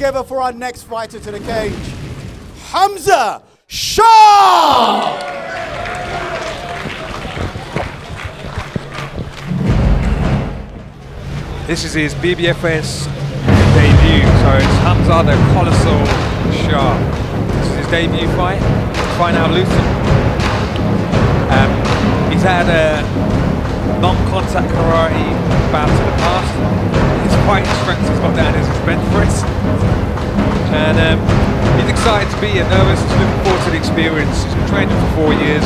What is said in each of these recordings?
together for our next fighter to the cage, Hamza Shah! This is his BBFS debut, so it's Hamza the Colossal Shah. This is his debut fight, fight out Luton. Um, he's had a non-contact karate bout in the past. His fighting strength has got down his bench press. And um, he's excited to be here, nervous, he's looking forward to the experience. He's been training for four years,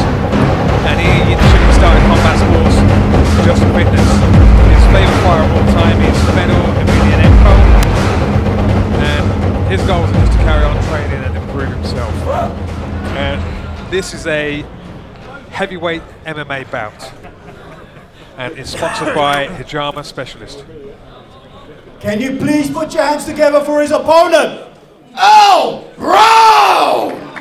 and he should initially started combat sports just for fitness. His favourite fighter of all time is Fedor Emelianenko, and his goals are just to carry on training and improve himself. And this is a heavyweight MMA bout, and it's sponsored by Hijama Specialist. Can you please put your hands together for his opponent, Earl Brown!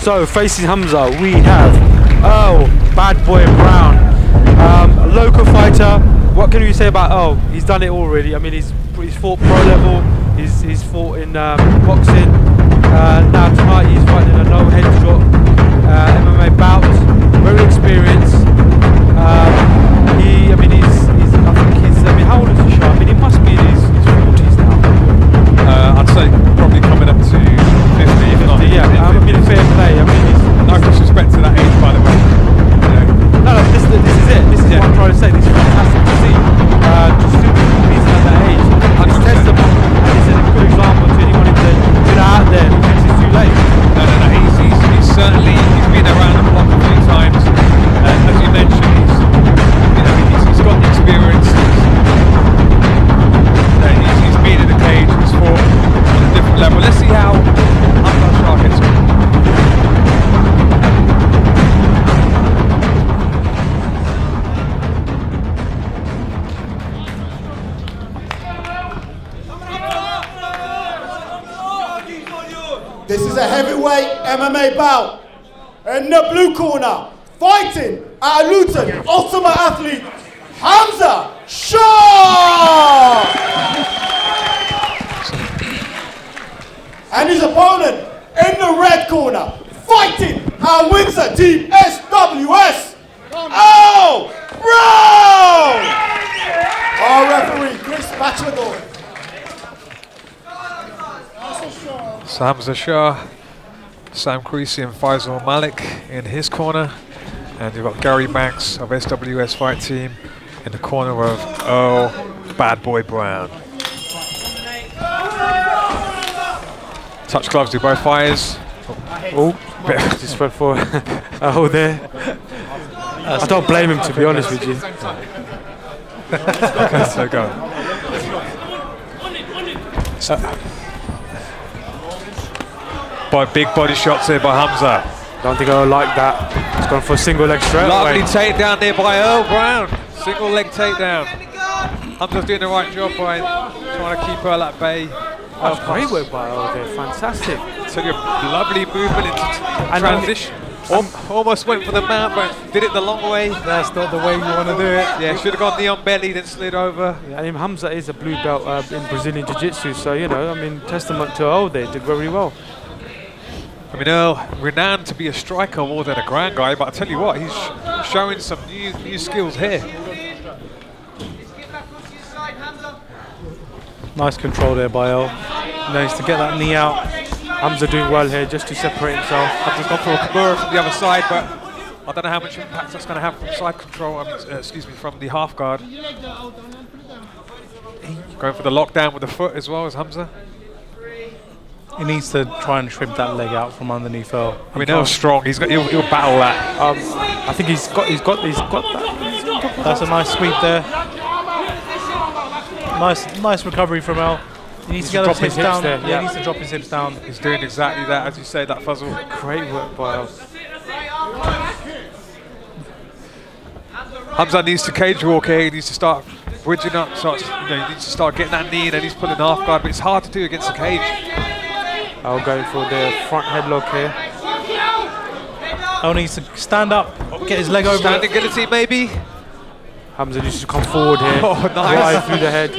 So facing Hamza, we have Earl Bad Boy Brown, um, a local fighter. What can we say about Earl? He's done it already. I mean, he's he's fought pro level. He's he's fought in um, boxing. Uh, now tonight he's fighting in a no headshot uh, MMA bout. Very experienced. Um, he, I mean, he's, he's I think he's. I mean, how old is he? I mean, he must be in his, his 40s now. Uh, I'd say Yeah, I mean, fair play. I mean, he's, No disrespect to that age, by the way. You know, No, no, this, this is it. This is Yeah. what I'm trying to say. This is fantastic to see. Uh, This is a heavyweight MMA bout. In the blue corner, fighting at Luton, Ultimate Athlete, Hamza Shah! and his opponent in the red corner, fighting at Windsor Team SWS, Earl oh, Brown! Our referee, Chris Bachelor. So Hamza Shah, Sam Creasy and Faisal Malik in his corner. And you've got Gary Banks of SWS Fight Team in the corner of Earl Bad Boy Brown. Touch gloves do both fighters. Oh, bit of disrespect for oh there. I don't blame him to be honest with you. Okay, so go. By big body shots here by Hamza. Don't think I like that. He's gone for a single leg straight Lovely away. takedown there by Earl Brown. Single leg takedown. Hamza's doing the right job by trying to keep Earl at bay. That's great work by Earl there. Fantastic. So your lovely movement into And transition. Al- almost went for the mount, but did it the long way. That's not the way you want to do it. Yeah, should have gone knee on belly, then slid over. I mean, Hamza is a blue belt uh, in Brazilian Jiu-Jitsu, so you know, I mean, testament to Earl there. Did very well. I mean, Earl, renowned to be a striker more than a ground guy, but I tell you what, he's sh- showing some new new skills here. Nice control there by Earl. Nice to get that knee out. Hamza doing well here just to separate himself. Hamza's gone for a Kimura from the other side, but I don't know how much impact that's going to have from side control, um, uh, excuse me, from the half guard. Going for the lockdown with the foot as well as Hamza. He needs to try and shrimp that leg out from underneath Earl. I mean, Earl's strong. He's got, he'll, he'll battle that. Um, I think he's got, he's got, he's got that. That's a nice sweep there. Nice, nice recovery from Earl. He needs to get drop his hips down. there, Yeah, he needs to drop his hips down. He's doing exactly that, as you say, that fuzzle. Great work by Earl. Hamza needs to cage walk here. He needs to start bridging up. Starts, you know, he needs to start getting that knee, and then he's pulling half guard. But it's hard to do against the cage. Earl going for the front headlock here. Earl needs to stand up, get his leg over. Standing it. guillotine, maybe. Hamza needs to come forward here. Oh, nice. Right through the head.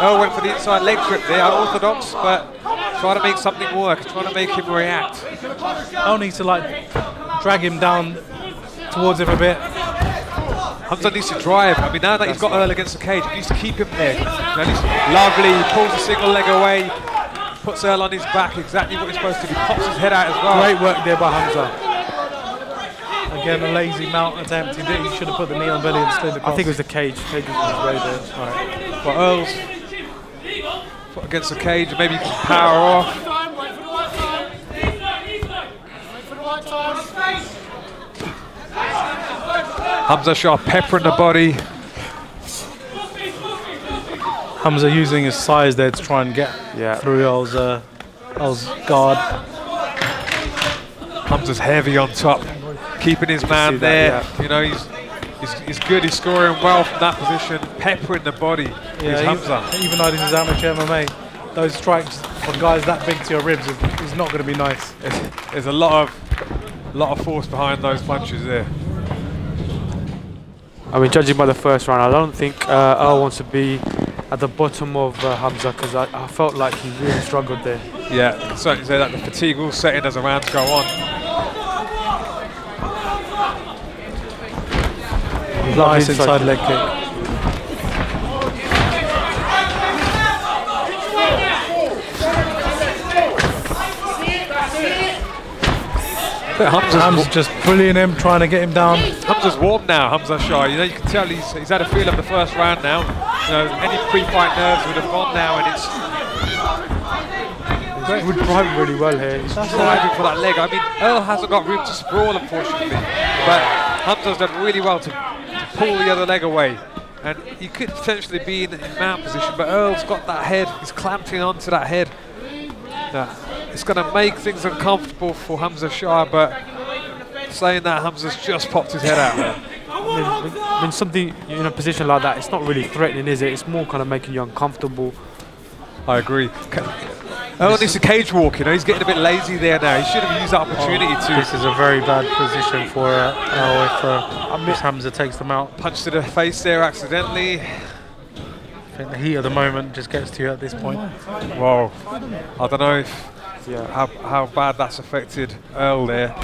Earl went for the inside leg trip there, unorthodox, but trying to make something work, trying to make him react. Earl needs to like drag him down towards him a bit. Hamza needs to drive. I mean, now that he's got Earl against the cage, he needs to keep him there. You know, he's lovely, he pulls the single leg away, puts Earl on his back, exactly what he's supposed to do, pops his head out as well. Great work there by Hamza. Again, a lazy mount attempt. He, did, he should have put the knee on and slid across. I think it was the cage. Cage was his way there. Right. But Earl's foot against the cage, maybe he can power off. Hamza Shah peppering the body. Hamza using his size there to try and get Yeah. through Earl's, uh, Earl's guard. Hamza's heavy on top, keeping his man that, there. You know, he's, he's he's good. He's scoring well from that position, peppering the body. Yeah, is even, Hamza. even though this is amateur MMA, those strikes on guys that big to your ribs is, is not going to be nice. There's, there's a lot of lot of force behind those punches there. I mean, judging by the first round, I don't think uh, Earl wants to be at the bottom of uh, Hamza because I, I felt like he really struggled there. Yeah, certainly say that the fatigue will set in as the rounds go on. Nice inside inside leg kick. But Hamza's, just bullying him, trying to get him down. Hamza's warm now, Hamza Shah. You know, you can tell he's, he's had a feel of the first round now. You know, any pre-fight nerves would have gone now, and it's would drive really well here. He's driving for that leg. I mean, Earl hasn't got room to sprawl, unfortunately. But Hamza's done really well to, to pull the other leg away. And he could potentially be in, in mount position, but Earl's got that head. He's clamping onto that head. That it's going to make things uncomfortable for Hamza Shah, but saying that, Hamza's just popped his head out there. I mean, when something in a position like that, it's not really threatening, is it? It's more kind of making you uncomfortable. I agree. Oh, Earl needs to cage walk, you know, he's getting a bit lazy there now. He should have used that opportunity This to This is a very bad position for uh, Earl if, uh, if Hamza takes them out. punch to the face there accidentally. I think the heat of the moment just gets to you at this point. Whoa. I don't know if Yeah. how, how bad that's affected Earl there.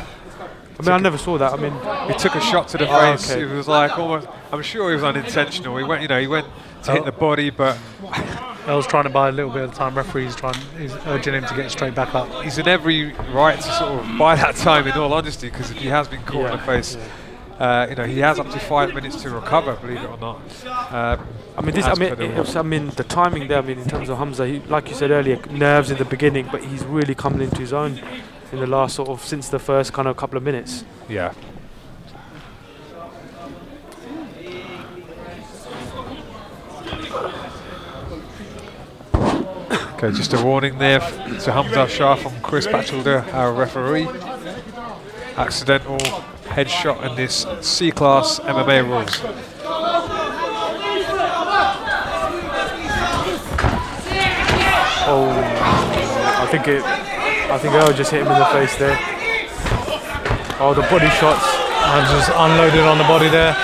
I mean, I never saw that. I mean, He took a shot to the Oh, face. okay. It was like almost. I'm sure he was unintentional. He went, you know, he went to hit the body, but I was trying to buy a little bit of time. Referee's trying, he's urging him to get straight back up. he's in every right to sort of buy that time. In all honesty, because if he has been caught in the Yeah, face, uh, you know, he has up to five minutes to recover. Believe it or not. Um, I mean, this. I mean, the it was, I mean, the timing there. I mean, in terms of Hamza, he, like you said earlier, nerves in the beginning, but he's really coming into his own in the last sort of since the first kind of couple of minutes. Yeah. Okay, just a warning there to Hamza Shah from Chris Batchelder, our referee. Accidental headshot in this C-class MMA rules. Oh, I think it. I think Earl just hit him in the face there. Oh, the body shots. I just unloaded on the body there.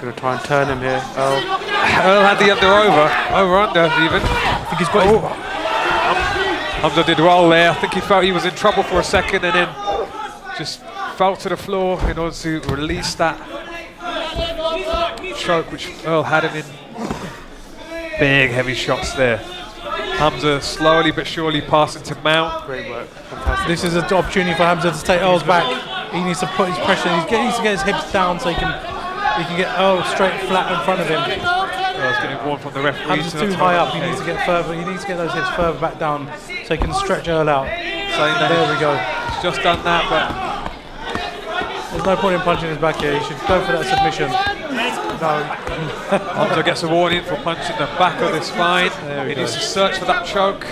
Gonna try and turn him here. Earl. Oh. Earl had the under over, over under even. I think he's got. Oh. Hamza did well there. I think he felt he was in trouble for a second and then just fell to the floor in order to release that choke which Earl had him in. Big heavy shots there. Hamza slowly but surely passing to Mount. Great work. Fantastic. This is an opportunity for Hamza to take Earl's back. He needs to put his pressure. He needs to get his hips down so he can he can get Earl straight flat in front of him. Earl's getting warned from the referee. Hamza's to too top high up. the He needs to get further. He needs to get those hips further back down so he can stretch Earl out. Saying that There we go. he's just done that, but There's no point in punching his back here. He should go for that submission. No. Hamza gets a warning for punching the back of the spine. he needs to search for that choke.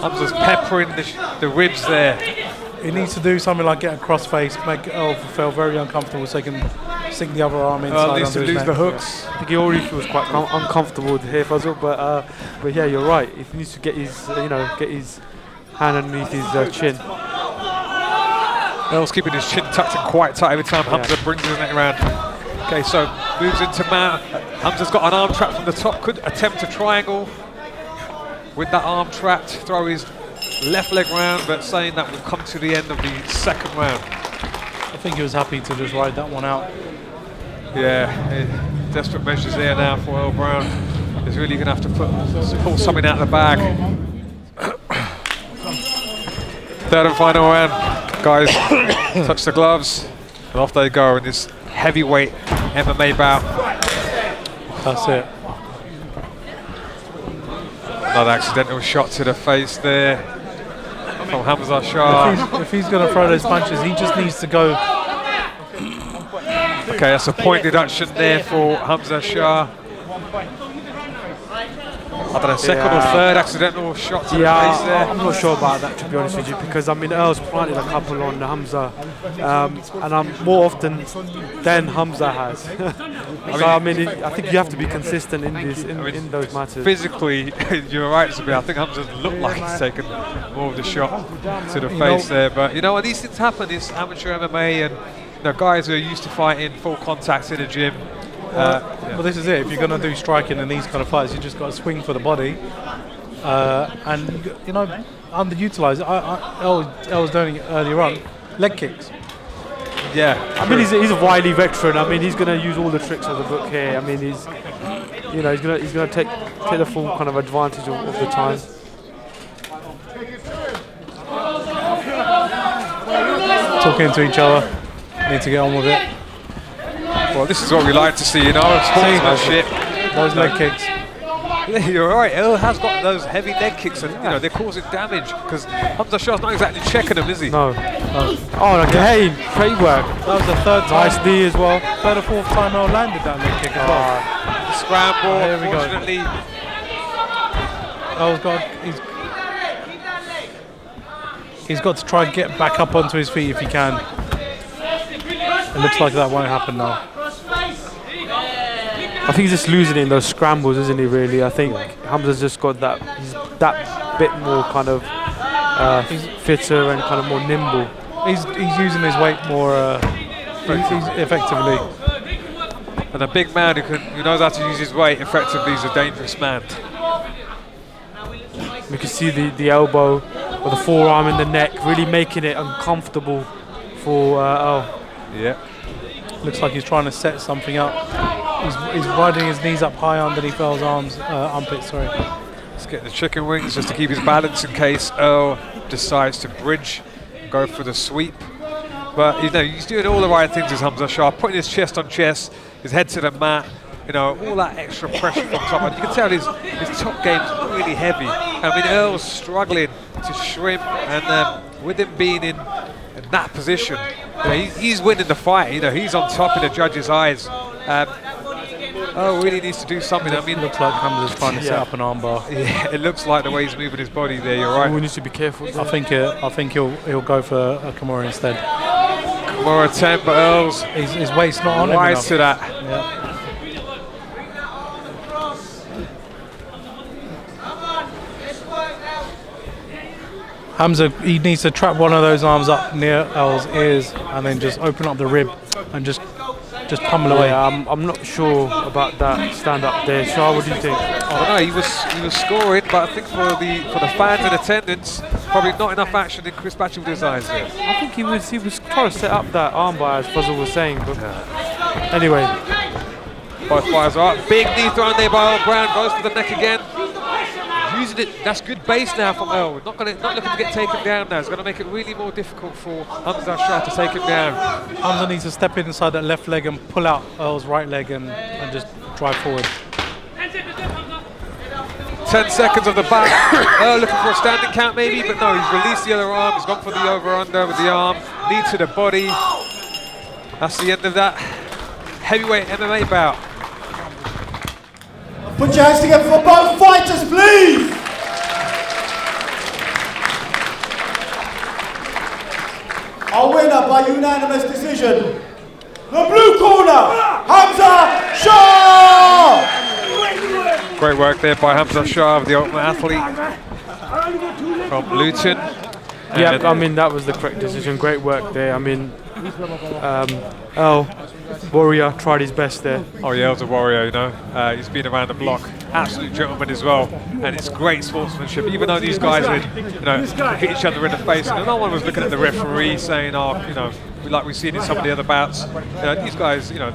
Hamza's peppering the, the ribs there. He needs to do something like get a crossface, make Earl feel very uncomfortable so he can sink the other arm inside. Earl needs to lose the neck. hooks. I think he already feels quite com- uncomfortable here, Fuzzle. But uh, but yeah, you're right. He needs to get his uh, you know get his hand underneath his uh, chin. Earl's keeping his chin tucked in quite tight every time Hamza brings his neck around. Okay, so moves into mount. Hamza's got an arm trap from the top, could attempt a triangle with that arm trapped, throw his left leg round, but saying that we've come to the end of the second round. I think he was happy to just ride that one out. Yeah, eh, desperate measures there now for Earl Brown. He's really going to have to put, pull something out of the bag. Third and final round, guys. touch the gloves, and off they go in this heavyweight MMA bout. That's it. Another accidental shot to the face there from Hamza If Shah. he's, if he's going to throw those punches, he just needs to go. Okay, that's a point deduction there for Hamza Shah. I don't know, second or third accidental shot to Yeah, the face there. I'm not sure about that to be honest with you because I mean Earl's planted a couple on Hamza, um, and I'm more often than Hamza has. so I mean, it, I think you have to be consistent in this in, mean, in those matters. Physically, you're right, Sabir. I think Hamza looked like he's taken more of the shot to the You face know- there. But you know what, these things happen. It's amateur MMA and you know, guys who are used to fighting full contact in a gym. Uh, yeah. Well, this is it. If you're going to do striking in these kind of fights, you just got to swing for the body. Uh, and, you know, underutilized. I, I, Earl was doing it earlier on. Leg kicks. yeah, I mean, he's a, he's a wily veteran. I mean, he's going to use all the tricks of the book here. I mean, he's you know he's going to he's going to take take the full kind of advantage of, of the time. Talking to each other. Need to get on with it. Well, this is what we like to see, you know, sportsmanship. Those leg kicks. Yeah, You're right. Earl has got those heavy leg kicks, and you know they're causing damage because Hamza Shah's not exactly checking them, is he? No. Oh, again, great work. That was the third time. Nice knee as well. Third or fourth time Earl landed that leg kick as well. Ah. The scramble, There we go. unfortunately. Earl's got. He's, he's got to try and get back up onto his feet if he can. It looks like that won't happen now. I think he's just losing it in those scrambles, isn't he? Really, I think Hamza's just got that. He's that bit more kind of uh, fitter and kind of more nimble. He's he's using his weight more uh, effectively. And a big man who, can, who knows how to use his weight effectively is a dangerous man. We can see the, the elbow or the forearm in the neck, really making it uncomfortable for uh, oh. Yeah. Looks like he's trying to set something up. He's, he's riding his knees up high underneath Earl's arms, uh, armpit. Sorry. Let's get the chicken wings just to keep his balance in case Earl decides to bridge, go for the sweep. But you know, he's doing all the right things as Hamza Shah, putting his chest on chest, his head to the mat, you know, all that extra pressure from top. And you can tell his, his top game's really heavy. I mean, Earl's struggling to shrimp, and um, with him being in, in that position, you know, he, he's winning the fight. You know, he's on top in the judge's eyes. Um, Earl really needs to do something. I mean, Looks like Hamza's trying to set up an armbar. yeah, it looks like the way he's moving his body there. You're right. We need to be careful. I think uh, I think he'll he'll go for a Kimura instead. More attempt, but Earl's His, his weight's not on him wise enough. to that. Yeah. Hamza, he needs to trap one of those arms up near Earl's ears and then just open up the rib and just just pummel away. Yeah, I'm, I'm not sure about that stand up there. Shah, what do you think? I don't know. He was he was scoring, but I think for the for the fans in attendance, probably not enough action in Chris Batchelder's eyes there. I think he was he was trying to set up that armbar as Fuzzle was saying, but anyway, Both fires are up. Big knee thrown there by Earl Brown. Goes for the neck again. Using it. That's good base now from Earl. Not gonna not looking to get taken down now. It's going to make it really more difficult for Hamza Shah to take him down. Hamza needs to step inside that left leg and pull out Earl's right leg and, and just drive forward. 10 seconds of the back. Earl looking for a standing count maybe, but no, he's released the other arm. He's gone for the over-under with the arm. Knee to the body. That's the end of that heavyweight MMA bout. Put your hands together for both fighters, please. Our winner by unanimous decision, the blue corner, Hamza Shah. Great work there by Hamza Shah, the ultimate athlete from Luton. Yeah, I mean that was the correct decision. Great work there. I mean, um, El Warrior tried his best there. Oh yeah, Elder Warrior, you know, uh, he's been around the block, absolute gentleman as well, and it's great sportsmanship. Even though these guys would, you know, hit each other in the face, and no one was looking at the referee saying, "Oh, you know, like we've seen in some of the other bouts." You know, these guys, you know,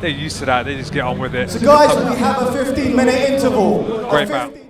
they're used to that. They just get on with it. So guys, we have a 15 minute interval. Great bout. 15